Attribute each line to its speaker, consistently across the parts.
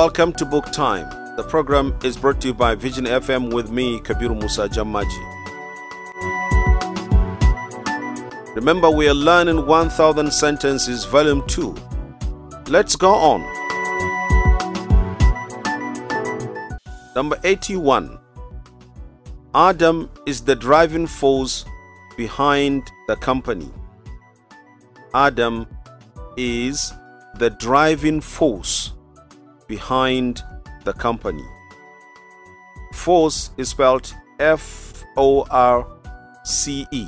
Speaker 1: Welcome to Book Time. The program is brought to you by Vision FM with me, Kabiru Musa Jammaje. Remember, we are learning 1000 Sentences, Volume 2. Let's go on. Number 81. Adam is the driving force behind the company. Adam is the driving force behind the company. Force is spelled F O R C E.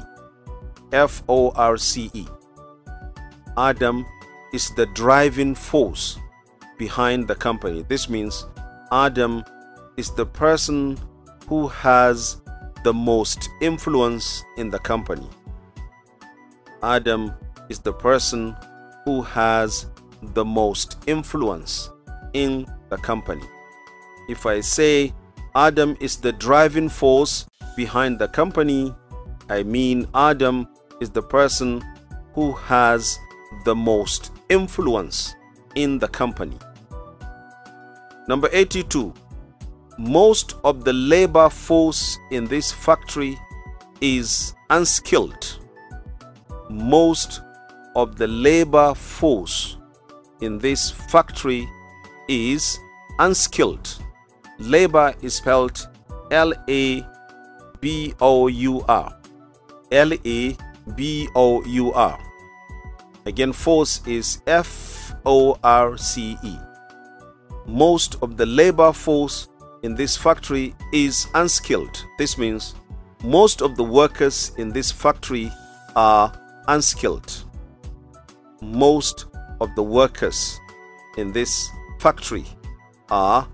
Speaker 1: F O R C E. Adam is the driving force behind the company. This means Adam is the person who has the most influence in the company. Adam is the person who has the most influence in the company. If I say Adam is the driving force behind the company, I mean Adam is the person who has the most influence in the company. Number 82. Most of the labor force in this factory is unskilled. Most of the labor force in this factory is unskilled. Labor is spelled L A B O U R. L A B O U R. Again, force is F O R C E. Most of the labor force in this factory is unskilled. This means most of the workers in this factory are unskilled. Most of the workers in this factory are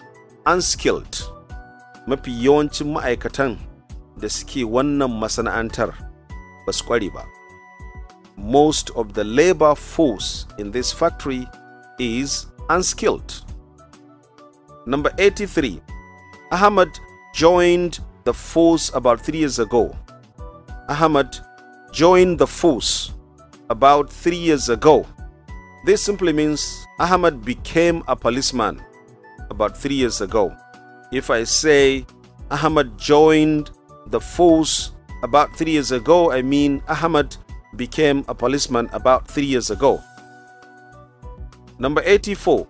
Speaker 1: unskilled. Mafi yawancin ma'aikatan da suke wannan masana'antar ba su ƙware ba. Most of the labor force in this factory is unskilled. Number 83. Ahmad joined the force about three years ago. Ahmad joined the force about three years ago. This simply means Ahmad became a policeman about three years ago. If I say Ahmad joined the force about three years ago, I mean Ahmad became a policeman about three years ago. Number 84.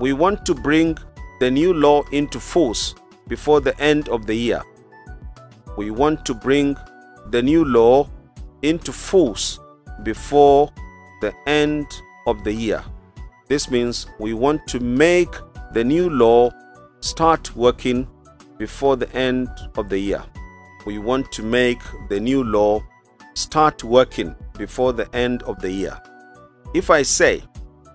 Speaker 1: We want to bring the new law into force before the end of the year. We want to bring the new law into force before the end of the year. This means we want to make the new law start working before the end of the year. We want to make the new law start working before the end of the year. If I say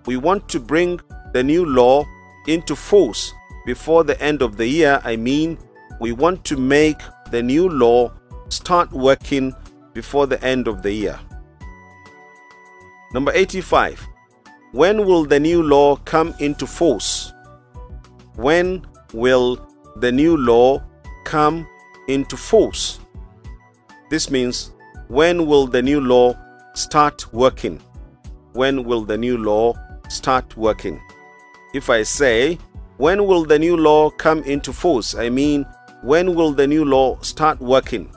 Speaker 1: we want to bring the new law into force before the end of the year, I mean we want to make the new law start working before the end of the year. Number 85. When will the new law come into force? When will the new law come into force? This means when will the new law start working? When will the new law start working? If I say when will the new law come into force? I mean, when will the new law start working?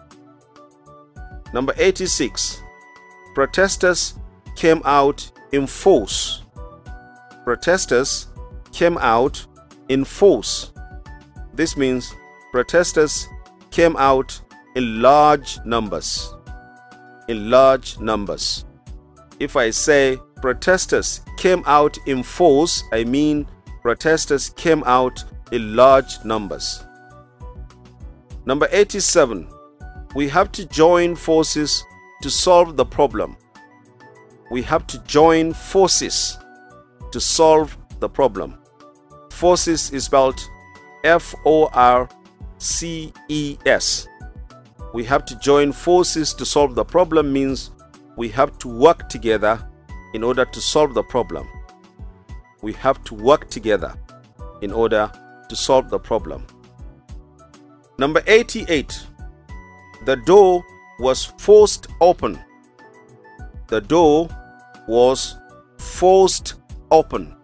Speaker 1: Number 86. Protesters came out in force. Protesters came out in force. This means protesters came out in large numbers. In large numbers. If I say protesters came out in force, I mean protesters came out in large numbers. Number 87. We have to join forces to solve the problem. We have to join forces to solve the problem. Forces is spelled F O R C E S. We have to join forces to solve the problem means we have to work together in order to solve the problem we have to work together in order to solve the problem. Number 88. The door was forced open. The door was forced open.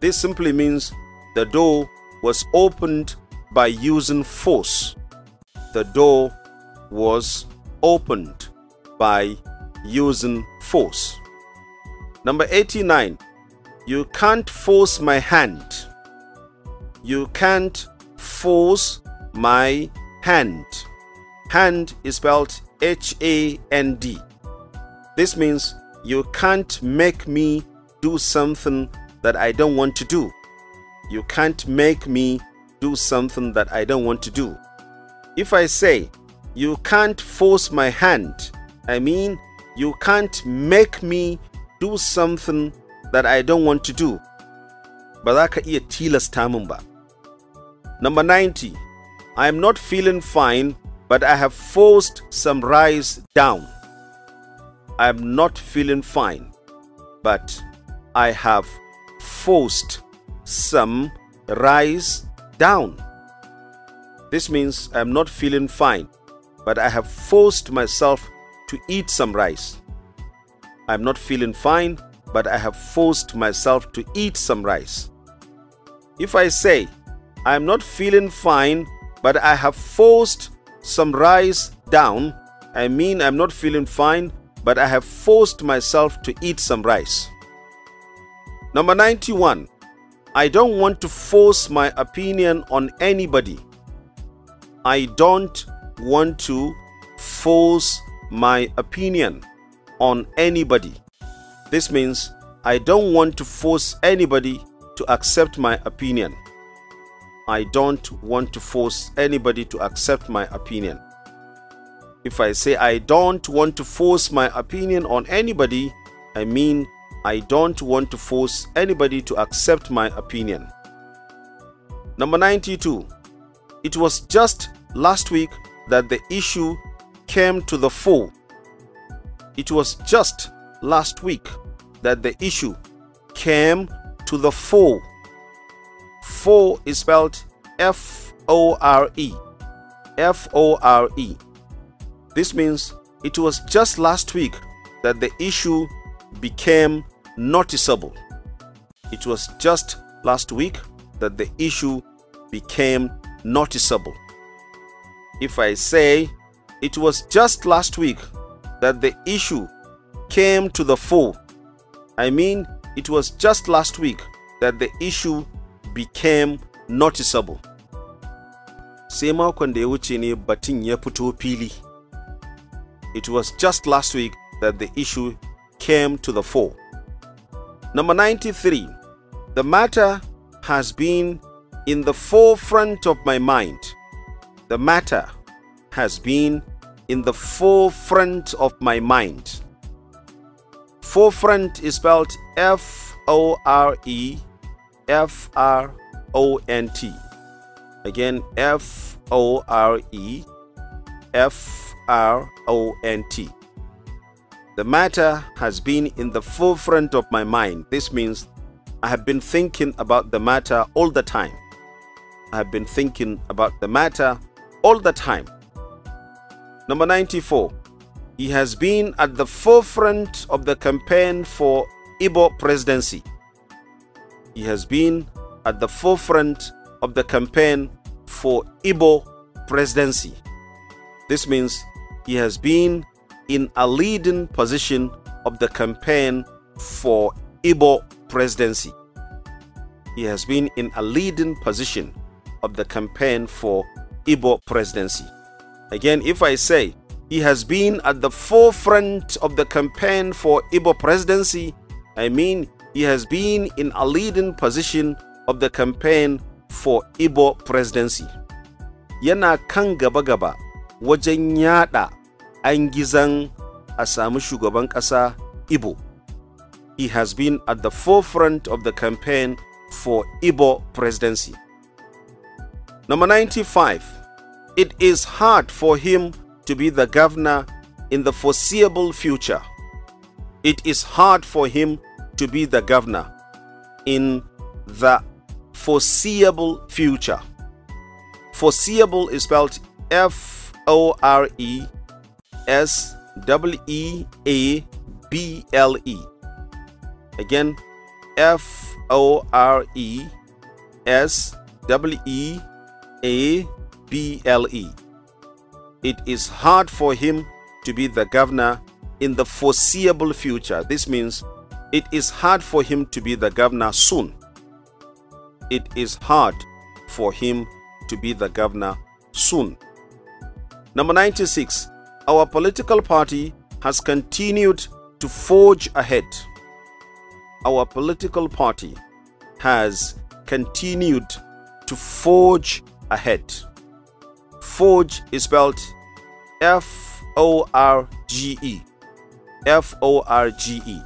Speaker 1: This simply means The door was opened by using force. The door was opened by using force. Number 89. You can't force my hand. You can't force my hand. Hand is spelled H A N D. This means you can't make me do something that I don't want to do. You can't make me do something that I don't want to do. If I say, you can't force my hand, I mean, you can't make me do something that I don't want to do. Ba za ka iya tilasta min. Number 90. I am not feeling fine, but I have forced some rice down. I am not feeling fine, but I have forced some rice down. This means I am not feeling fine, but I have forced myself to eat some rice. I am not feeling fine, but I have forced myself to eat some rice. If I say, I am not feeling fine, but I have forced some rice down, I mean I'm not feeling fine, but I have forced myself to eat some rice. Number 91. I don't want to force my opinion on anybody. I don't want to force my opinion on anybody. This means I don't want to force anybody to accept my opinion. I don't want to force anybody to accept my opinion. If I say I don't want to force my opinion on anybody, I mean I don't want to force anybody to accept my opinion. Number 92. It was just last week that the issue came to the fore. It was just last week that the issue came to the fore. Fore is spelled F O R E. F O R E. This means it was just last week that the issue became noticeable. It was just last week that the issue became noticeable. If I say it was just last week that the issue came to the fore, I mean it was just last week that the issue became noticeable. Sai makon da ya ya. It was just last week that the issue came to the fore. Number 93. The matter has been in the forefront of my mind. The matter has been in the forefront of my mind. Forefront is spelled F O R E F R O N T. Again, F O R E F R O N T. The matter has been in the forefront of my mind. This means I have been thinking about the matter all the time. I have been thinking about the matter all the time. Number 94. He has been at the forefront of the campaign for Igbo presidency. He has been at the forefront of the campaign for Igbo presidency. This means he has been in a leading position of the campaign for Igbo presidency. He has been in a leading position of the campaign for Igbo presidency. Again, if I say he has been at the forefront of the campaign for Igbo presidency, I mean he has been in a leading position of the campaign for Igbo presidency. Yana kan gaba-gaba wajen yada an gizan a samu shugaban ƙasa Igbo. He has been at the forefront of the campaign for Ibo presidency. Number 95. It is hard for him to be the governor in the foreseeable future. It is hard for him to be the governor in the foreseeable future. Foreseeable is spelled F O R E S W E A B L E. Again, F O R E S W E A B L E. It is hard for him to be the governor in the foreseeable future. This means it is hard for him to be the governor soon. It is hard for him to be the governor soon. Number 96. Our political party has continued to forge ahead. Our political party has continued to forge ahead. Forge is spelled F O R G E. F O R G E.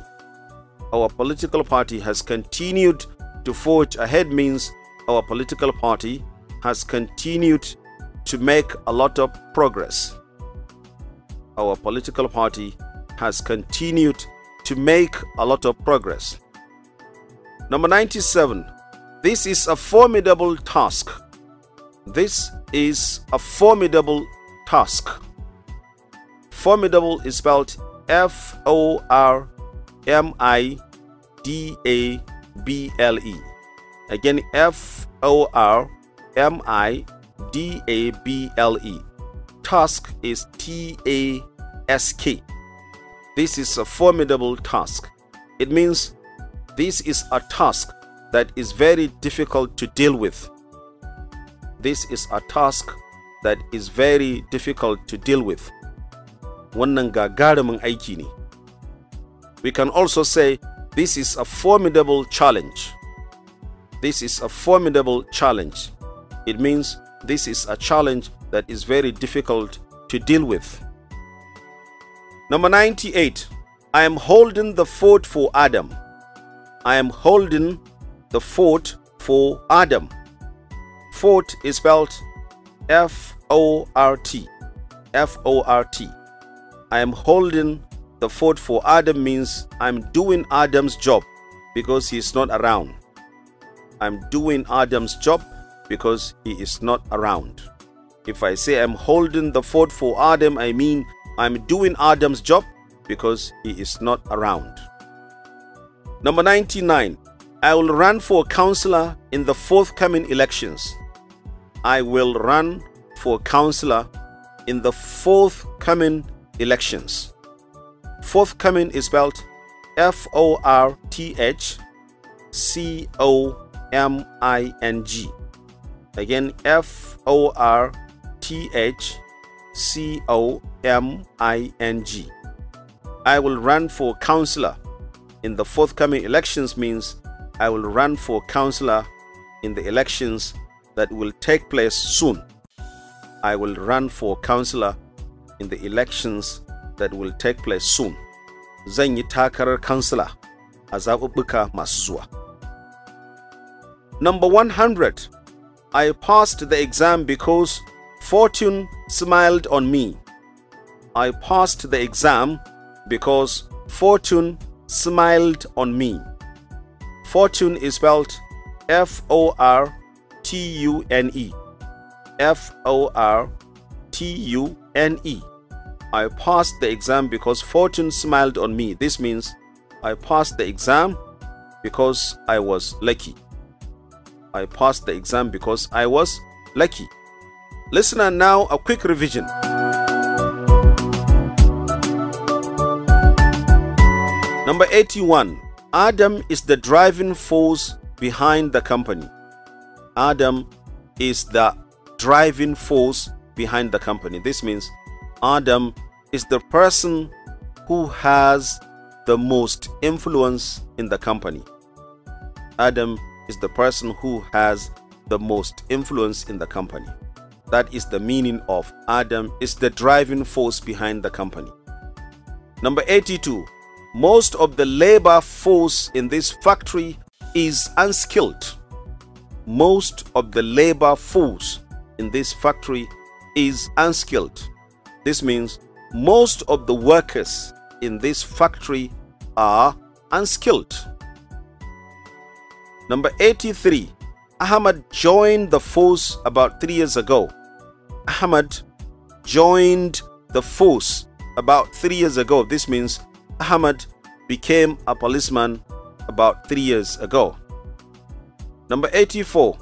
Speaker 1: Our political party has continued to forge ahead means our political party has continued to make a lot of progress. Our political party has continued to make a lot of progress. Number 97. This is a formidable task. This is a formidable task. Formidable is spelled F O R M I D A B L E. Again, F O R M I D A B L E. Task is T A S K. This is a formidable task. It means this is a task that is very difficult to deal with. This is a task that is very difficult to deal with. We can also say this is a formidable challenge. This is a formidable challenge. It means this is a challenge that is very difficult to deal with. Number 98. I am holding the fort for Adam. I am holding the fort for Adam. Fort is spelled F O R T. F O R T. I am holding the fort for Adam means I'm doing Adam's job because he is not around. I'm doing Adam's job because he is not around. If I say I'm holding the fort for Adam, I mean I'm doing Adam's job because he is not around. Number 99. I will run for councillor in the forthcoming elections. I will run for councillor in the forthcoming elections. Forthcoming is spelled F O R T H C O M I N G. Again, F O R T H C O M I N G. I will run for councillor in the forthcoming elections means I will run for councillor in the elections that will take place soon. I will run for councillor in the elections that will take place soon. Zan yi takarar councillor a zaɓuɓɓuka masu zuwa. Number 100. I passed the exam because fortune smiled on me. I passed the exam because fortune smiled on me. Fortune is spelled F O R T U N E. F O R T U N E. I passed the exam because fortune smiled on me. This means I passed the exam because I was lucky. I passed the exam because I was lucky. Listener, now a quick revision. Number 81. Adam is the driving force behind the company. Adam is the driving force behind the company. This means Adam is the person who has the most influence in the company. Adam is the person who has the most influence in the company. That is the meaning of Adam is the driving force behind the company. Number 82. Most of the labor force in this factory is unskilled. Most of the labor force in this factory is unskilled. This means most of the workers in this factory are unskilled. Number 83. Ahmad joined the force about three years ago. Ahmad joined the force about three years ago. This means Ahmad became a policeman about three years ago. Number 84.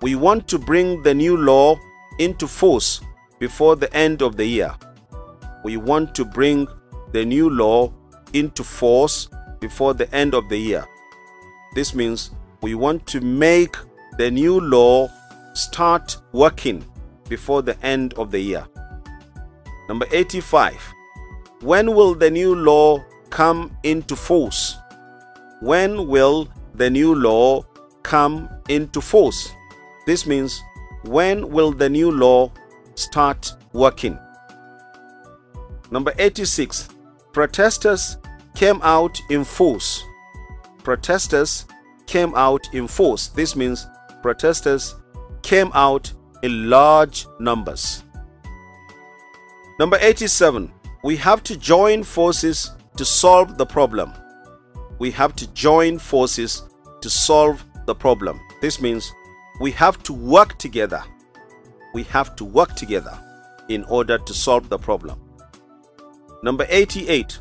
Speaker 1: we want to bring the new law into force before the end of the year. We want to bring the new law into force before the end of the year. This means we want to make the new law start working before the end of the year. Number 85. When will the new law come into force? When will the new law come into force? This means when will the new law start working? Number 86. Protesters came out in force. Protesters came out in force. This means protesters came out in large numbers. Number 87. We have to join forces to solve the problem. We have to join forces to solve the problem. This means we have to work together. We have to work together in order to solve the problem. Number 88.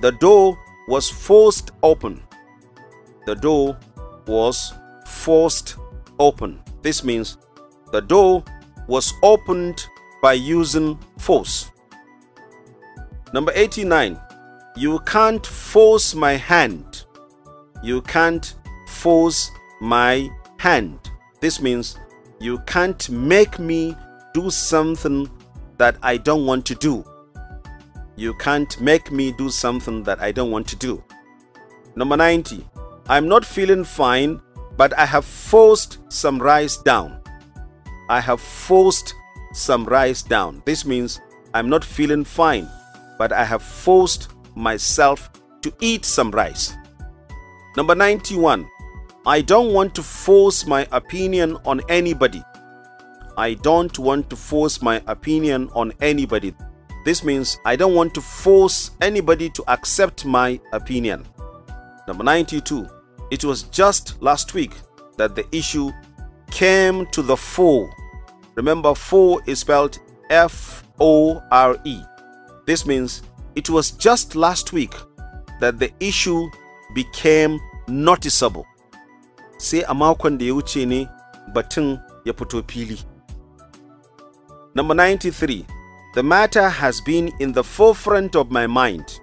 Speaker 1: The door was forced open. The door was forced open. This means the door was opened by using force. Number 89. You can't force my hand. You can't force my hand. This means you can't make me do something that I don't want to do. You can't make me do something that I don't want to do. Number 90. I'm not feeling fine, but I have forced some rice down. I have forced some rice down. This means I'm not feeling fine, but I have forced myself to eat some rice. Number 91. I don't want to force my opinion on anybody. I don't want to force my opinion on anybody. This means I don't want to force anybody to accept my opinion. Number 92. It was just last week that the issue came to the fore. Remember, fore is spelled F O R E. This means it was just last week that the issue became noticeable. sai a makon da ya wuce ya. Number 93. The matter has been in the forefront of my mind.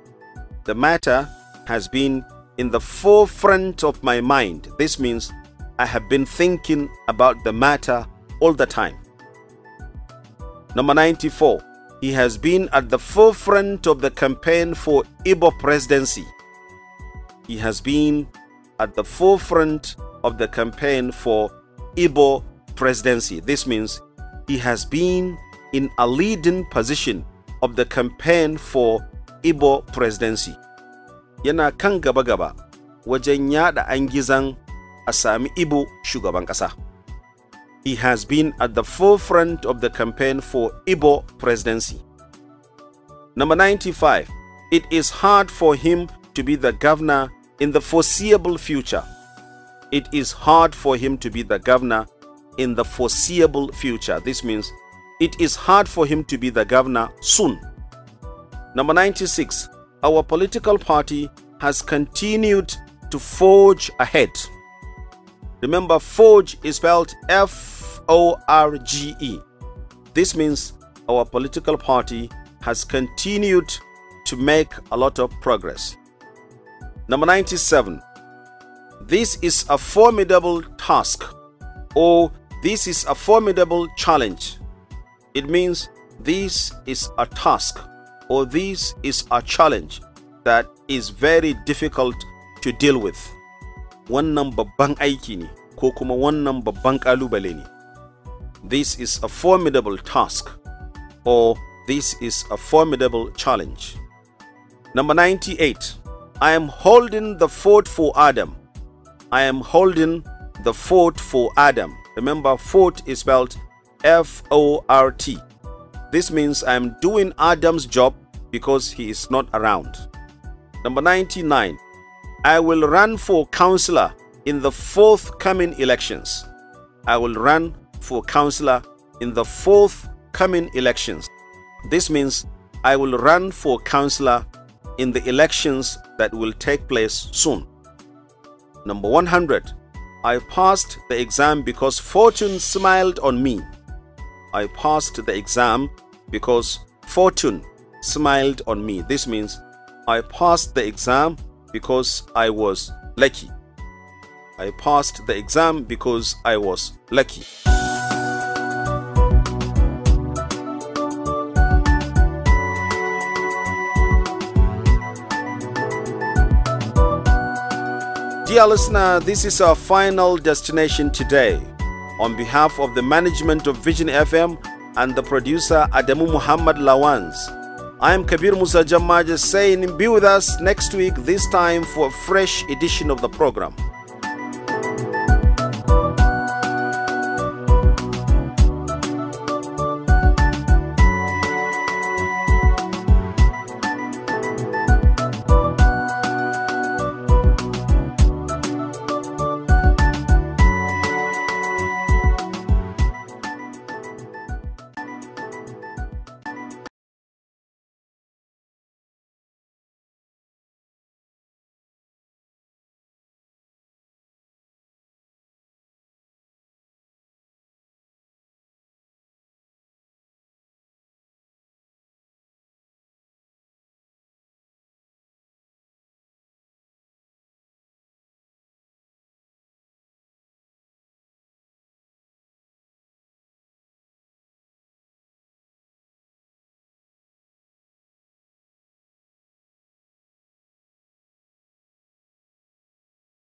Speaker 1: The matter has been in the forefront of my mind. This means I have been thinking about the matter all the time. Number 94. He has been at the forefront of the campaign for Igbo presidency. He has been at the forefront of the campaign for Igbo presidency. This means he has been in a leading position of the campaign for Igbo presidency. Yana kan gaba-gaba wajen yada an a sami Igbo shugaban. He has been at the forefront of the campaign for Igbo presidency. Number 95. It is hard for him to be the governor in the foreseeable future it is hard for him to be the governor in the foreseeable future. This means it is hard for him to be the governor soon. Number 96. Our political party has continued to forge ahead. Remember, forge is spelled F O R G E. This means our political party has continued to make a lot of progress. Number 97. This is a formidable task or this is a formidable challenge. It means this is a task or this is a challenge that is very difficult to deal with. Wannan babban aiki ne ko kuma wannan babban kalubale ne. This is a formidable task or this is a formidable challenge. Number 98. I am holding the fort for Adam. I am holding the fort for Adam. Remember, fort is spelled F O R T. This means I am doing Adam's job because he is not around. Number 99. I will run for counselor in the forthcoming elections. I will run for counselor in the forthcoming elections. This means I will run for counselor in the elections that will take place soon. Number 100. I passed the exam because fortune smiled on me. I passed the exam because fortune smiled on me. This means I passed the exam because I was lucky. I passed the exam because I was lucky. Dear listener, this is our final destination today. On behalf of the management of Vision FM and the producer Adamu Muhammad Lawans, I am Kabir Musa Jammaje saying be with us next week, this time for a fresh edition of the program.